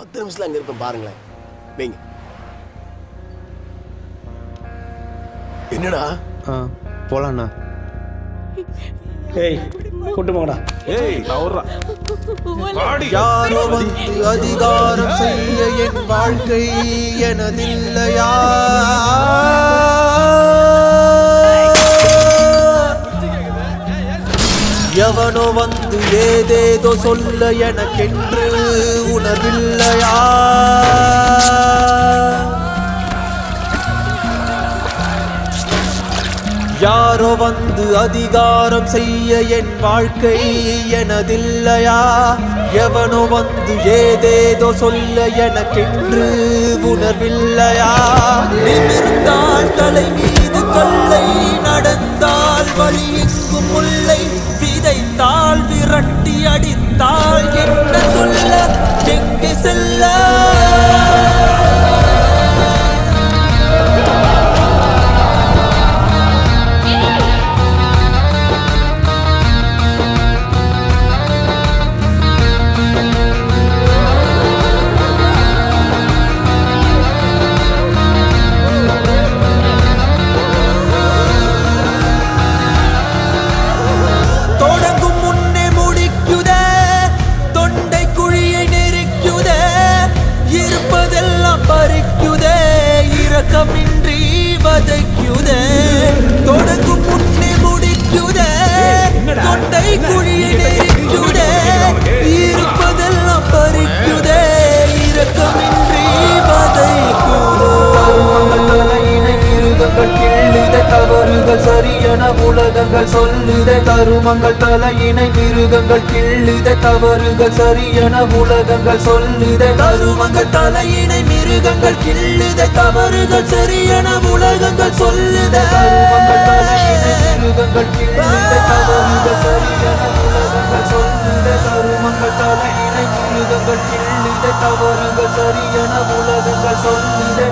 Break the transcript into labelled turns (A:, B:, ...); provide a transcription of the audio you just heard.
A: பத்து நிமிஷத்துல அங்க இருப்பேன் பாருங்களேன். வைங்க என்னடா?
B: ஆ போலாண்ணா.
C: ஏய் கூட்டு போங்கடா.
D: ஏய் அவர்றா
B: யாரோ வந்து அதிகாரம் செய்ய என் வாழ்க்கை எனதில்லையா? எவனோ வந்து ஏதேதோ சொல்ல எனக்கென்று உணர்வில்லையா? யாரோ வந்து அதிகாரம் செய்ய என் வாழ்க்கை எனதில்லையா? எவனோ வந்து ஏதேதோ சொல்ல எனக்கென்று உணர்வில்லையா? நிமிர்ந்தால் தலைமை இரக்கமின்றி வதைக்குதே தவறுகள் சரியென உலகங்கள் சொல்லுத தருமங்கள் தலையினை மிருகங்கள் கிள்ளுத தவறுகள் சரியென உலகங்கள் சொல்லுத தருமங்கள் தலையினை மிருகங்கள் கிள்ளுத தவறுகள் சரியென உலகங்கள் சொல்லுத. தருமங்கள் தலையினை மிருகங்கள் கிள்ளுதே தவறுகள் சரியென உலகங்கள் சொல்லுத. தருமங்கள் தலையினை மிருகங்கள் கிள்ளுதே தவறுகள் சரியென உலகங்கள் சொல்லுதே.